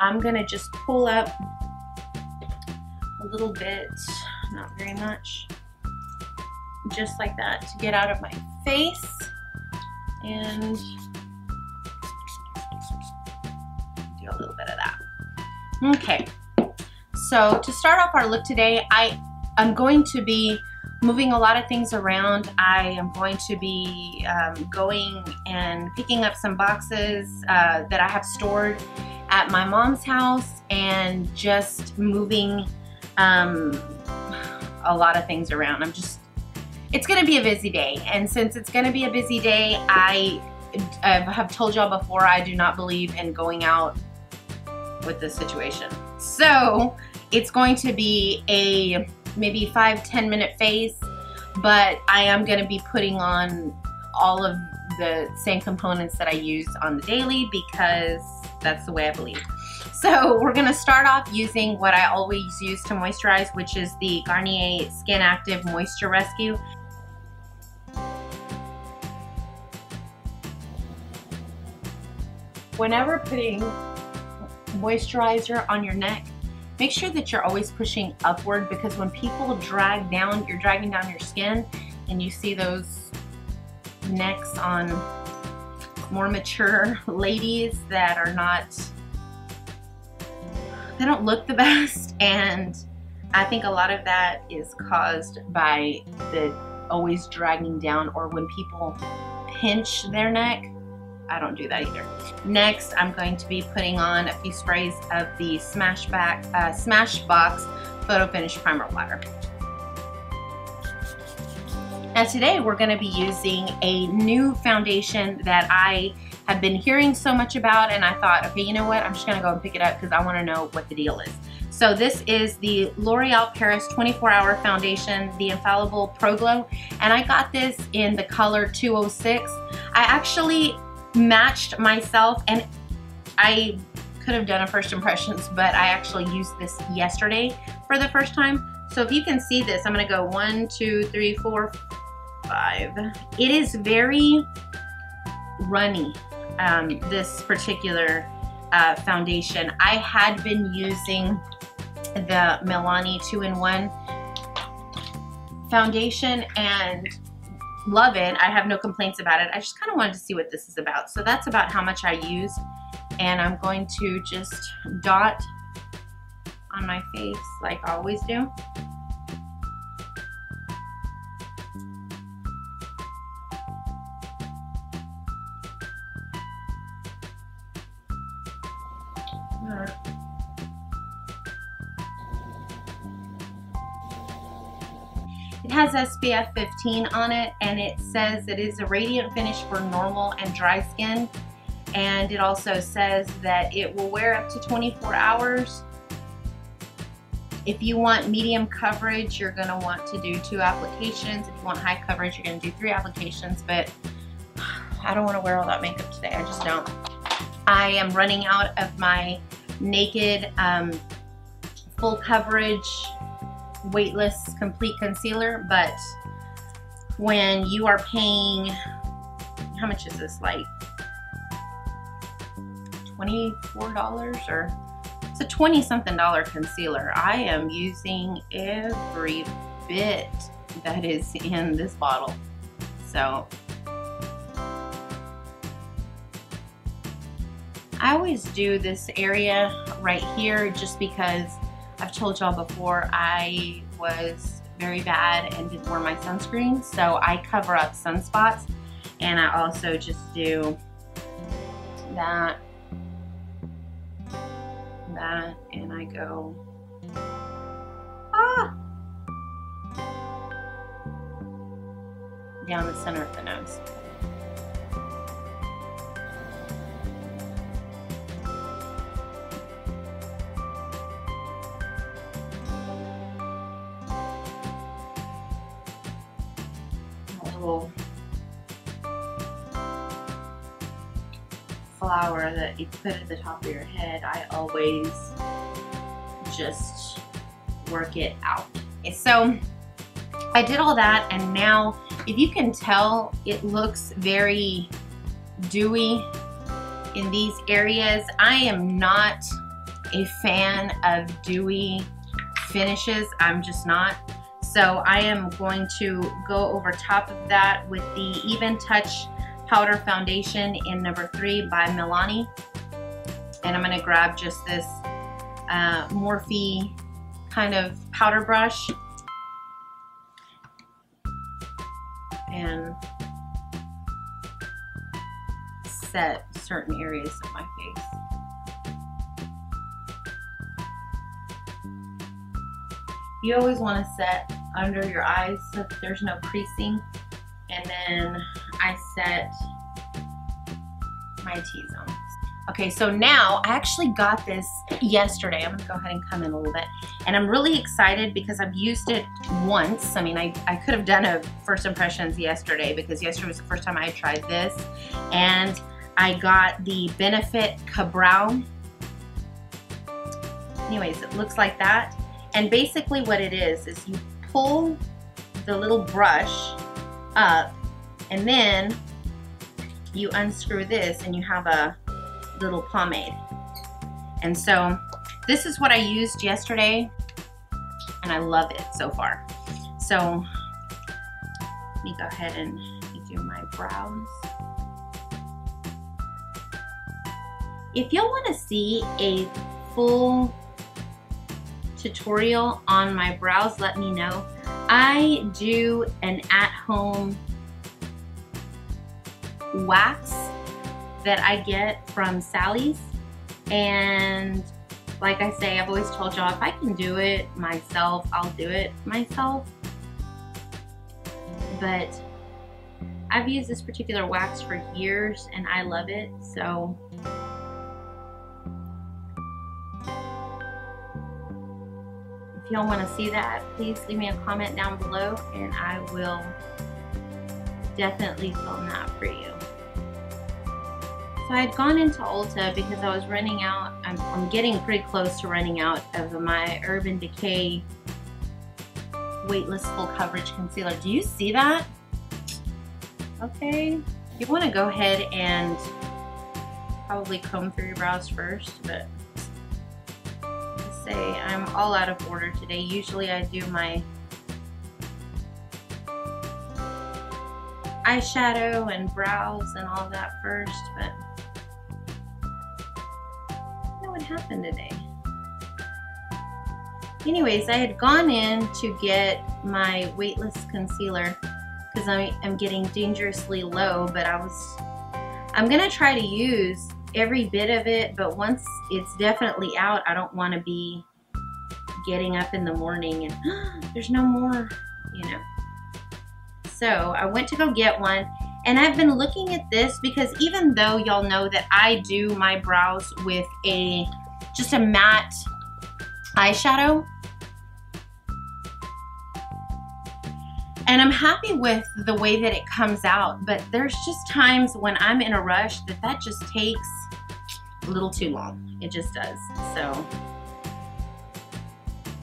I'm gonna just pull up a little bit, not very much, just like that to get out of my face. And do a little bit of that. Okay, so to start off our look today, I am going to be moving a lot of things around. I am going to be um, going and picking up some boxes uh, that I have stored at my mom's house and just moving um, a lot of things around. I'm just, it's gonna be a busy day. And since it's gonna be a busy day, I, I have told y'all before, I do not believe in going out with this situation. So it's going to be a maybe five, 10 minute phase, but I am gonna be putting on all of the same components that I use on the daily because that's the way I believe. So we're gonna start off using what I always use to moisturize, which is the Garnier Skin Active Moisture Rescue. Whenever putting moisturizer on your neck, make sure that you're always pushing upward because when people drag down, you're dragging down your skin and you see those necks on more mature ladies that are not, they don't look the best and I think a lot of that is caused by the always dragging down or when people pinch their neck I don't do that either. Next, I'm going to be putting on a few sprays of the Smashback, uh, Smashbox Photo Finish Primer Water. Now today we're going to be using a new foundation that I have been hearing so much about and I thought, okay, you know what, I'm just going to go and pick it up because I want to know what the deal is. So this is the L'Oreal Paris 24 Hour Foundation, the Infallible Pro Glow, and I got this in the color 206. I actually matched myself and I could have done a first impressions, but I actually used this yesterday for the first time. So if you can see this, I'm gonna go one, two, three, four, five. It is very runny, um, this particular uh, foundation. I had been using the Milani 2-in-1 foundation and love it. I have no complaints about it. I just kind of wanted to see what this is about. So that's about how much I use. And I'm going to just dot on my face like I always do. It has SPF 15 on it and it says it is a radiant finish for normal and dry skin. And it also says that it will wear up to 24 hours. If you want medium coverage, you're gonna want to do two applications. If you want high coverage, you're gonna do three applications, but I don't wanna wear all that makeup today, I just don't. I am running out of my Naked um, full coverage weightless complete concealer, but when you are paying, how much is this, like $24 or it's a 20 something dollar concealer. I am using every bit that is in this bottle. So I always do this area right here just because I've told y'all before, I was very bad and didn't wear my sunscreen, so I cover up sunspots, and I also just do that, that, and I go, ah, down the center of the nose. That you put at the top of your head, I always just work it out. So I did all that and now if you can tell it looks very dewy in these areas. I am not a fan of dewy finishes. I'm just not. So I am going to go over top of that with the Even Touch Powder Foundation in number three by Milani. And I'm gonna grab just this uh, Morphe kind of powder brush and set certain areas of my face. You always want to set under your eyes so there's no creasing. And then I set my T-zone. Okay, so now I actually got this yesterday. I'm gonna go ahead and come in a little bit. And I'm really excited because I've used it once. I mean, I, I could have done a first impressions yesterday because yesterday was the first time I tried this. And I got the Benefit Ka-Brow. Anyways, it looks like that. And basically what it is, is you pull the little brush up and then you unscrew this and you have a little pomade. And so this is what I used yesterday and I love it so far. So let me go ahead and do my brows. If y'all want to see a full tutorial on my brows, let me know. I do an at-home wax that I get from Sally's and like I say, I've always told y'all if I can do it myself, I'll do it myself. But I've used this particular wax for years and I love it, so If y'all want to see that, please leave me a comment down below and I will definitely film that for you. So I had gone into Ulta because I was running out, I'm, I'm getting pretty close to running out of my Urban Decay Weightless Full Coverage Concealer. Do you see that? Okay, you want to go ahead and probably comb through your brows first, but say I'm all out of order today. Usually I do my eyeshadow and brows and all that first, but know what happened today. Anyways, I had gone in to get my weightless concealer because I am getting dangerously low, but I was, I'm going to try to use every bit of it, but once it's definitely out, I don't want to be getting up in the morning and there's no more, you know. So I went to go get one and I've been looking at this because even though y'all know that I do my brows with a just a matte eyeshadow, and I'm happy with the way that it comes out, but there's just times when I'm in a rush that that just takes a little too long. It just does. So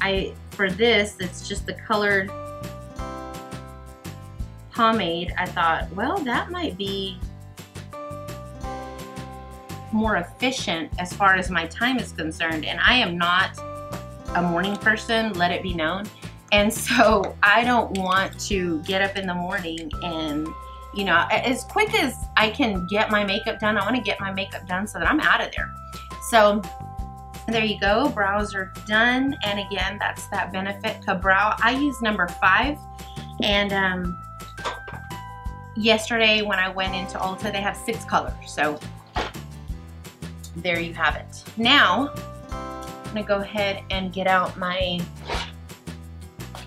I, for this, it's just the colored pomade, I thought, well, that might be more efficient as far as my time is concerned. And I am not a morning person, let it be known. And so I don't want to get up in the morning and, you know, as quick as I can get my makeup done, I want to get my makeup done so that I'm out of there. So there you go, brows are done. And again, that's that Benefit Ka-Brow. I use number five. And um, yesterday when I went into Ulta, they have six colors. So there you have it. Now, I'm gonna go ahead and get out my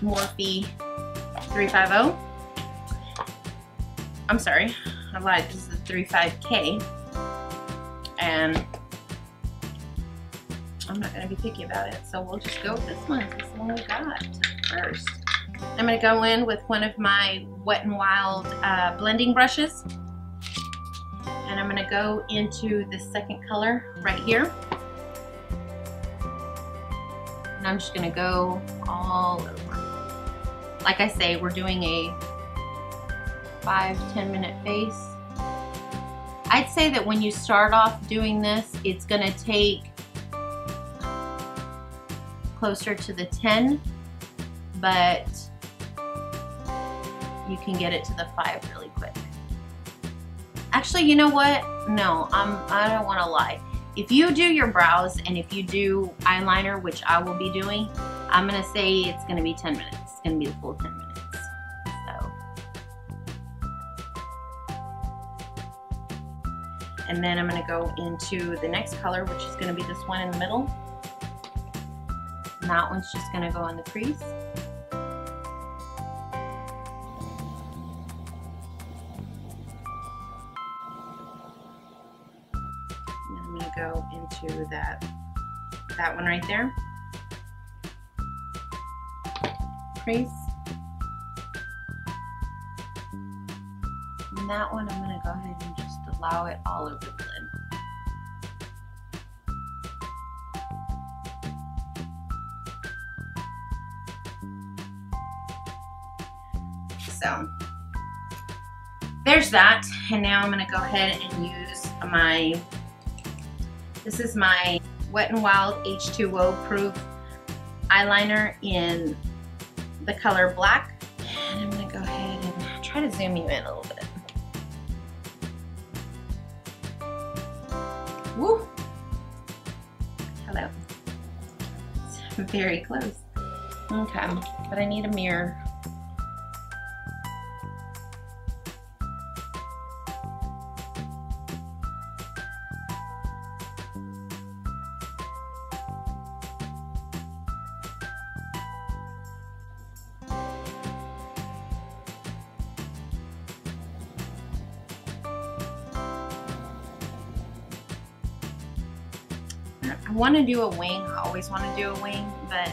Morphe 350. I'm sorry, I lied, this is the 35K. And I'm not to be picky about it. So we'll just go with this one. This one we got first. I'm going to go in with one of my Wet n Wild uh, blending brushes. And I'm going to go into the second color right here. And I'm just going to go all over. Like I say, we're doing a five, 10 minute face. I'd say that when you start off doing this, it's going to take closer to the 10, but you can get it to the 5 really quick. Actually, you know what? No, I'm, I don't want to lie. If you do your brows and if you do eyeliner, which I will be doing, I'm going to say it's going to be 10 minutes. It's going to be the full 10 minutes. So. And then I'm going to go into the next color, which is going to be this one in the middle. And that one's just going to go in the crease. Go into that, that one right there. Crease. And that one I'm going to go ahead and just allow it all over the lid. So there's that. And now I'm going to go ahead and use my this is my Wet n Wild H2O proof eyeliner in the color black. And I'm gonna go ahead and try to zoom you in a little bit. Woo! Hello. It's very close. Okay, but I need a mirror. I want to do a wing. I always want to do a wing, but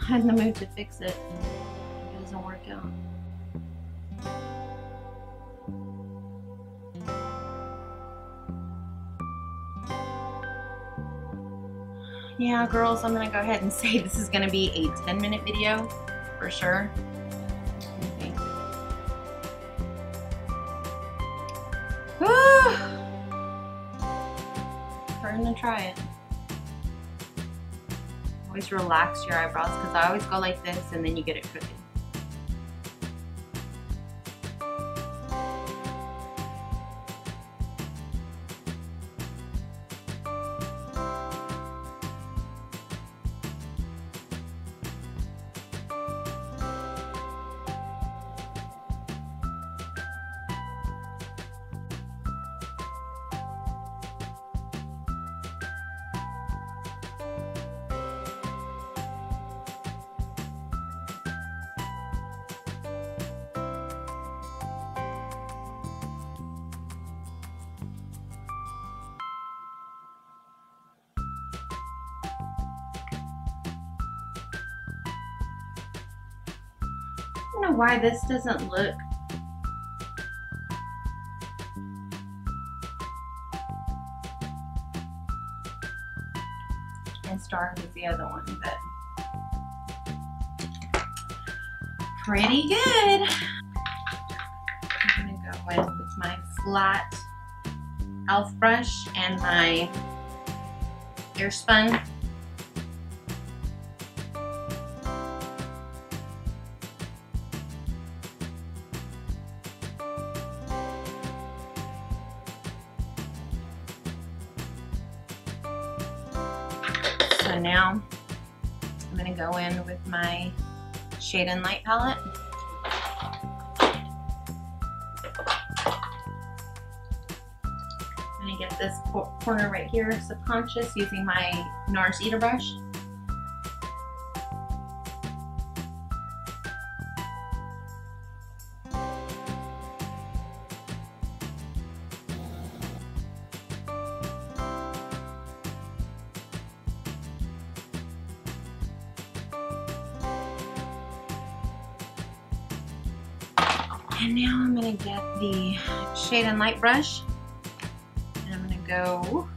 I'm in the mood to fix it. It doesn't work out. Yeah, girls, I'm gonna go ahead and say this is gonna be a 10 minute video for sure. And try it. Always relax your eyebrows because I always go like this and then you get it crooked. Don't know why this doesn't look as dark as the other one, but pretty good. I'm gonna go with my flat elf brush and my Airspun So in with my Shade and Light palette. I'm to get this corner right here, subconscious, using my NARS Ita brush. get the shade and light brush and I'm going to go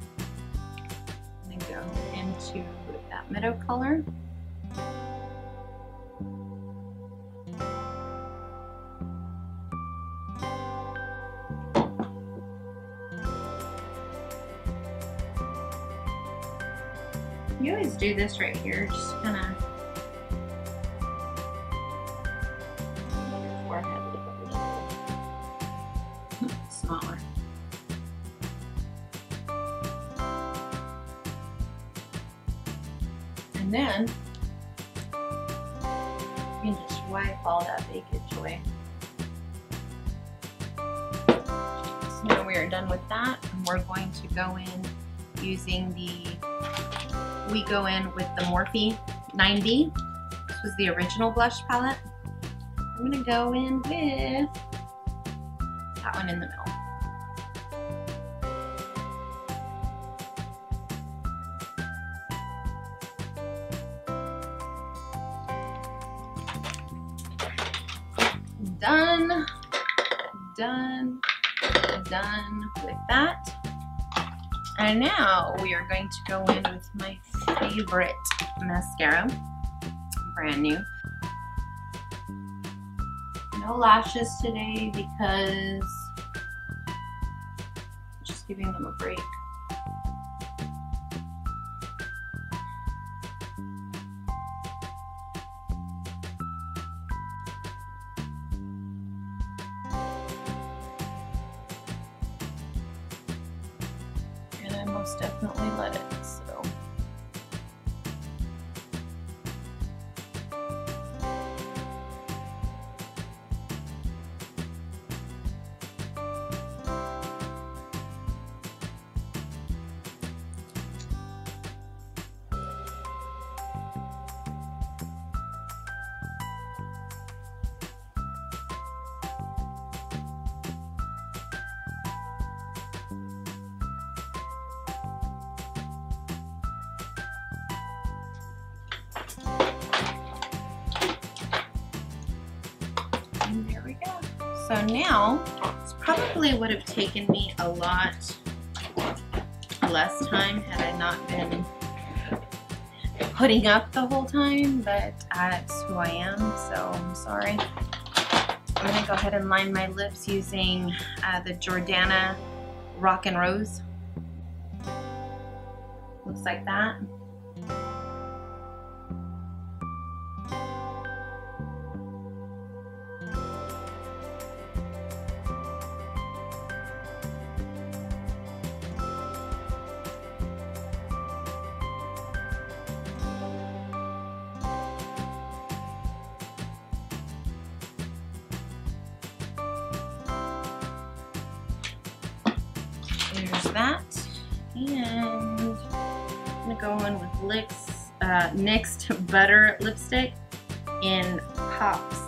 and go into that meadow color. You always do this right here, just kind of And then you can just wipe all that bakage away. So now we are done with that, and we're going to go in using the, we go in with the Morphe 9B. This was the original blush palette. I'm gonna go in with that one in the middle. Done, done, done with that. And now we are going to go in with my favorite mascara, brand new. No lashes today because just giving them a break. Most definitely let it. So now, this probably would have taken me a lot less time had I not been putting up the whole time, but that's who I am, so I'm sorry. I'm gonna go ahead and line my lips using uh, the Jordana Rock and Rose. Looks like that. That. And I'm gonna go in with NYX, uh, Butter Lipstick in Pops.